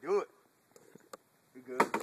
do it. We good.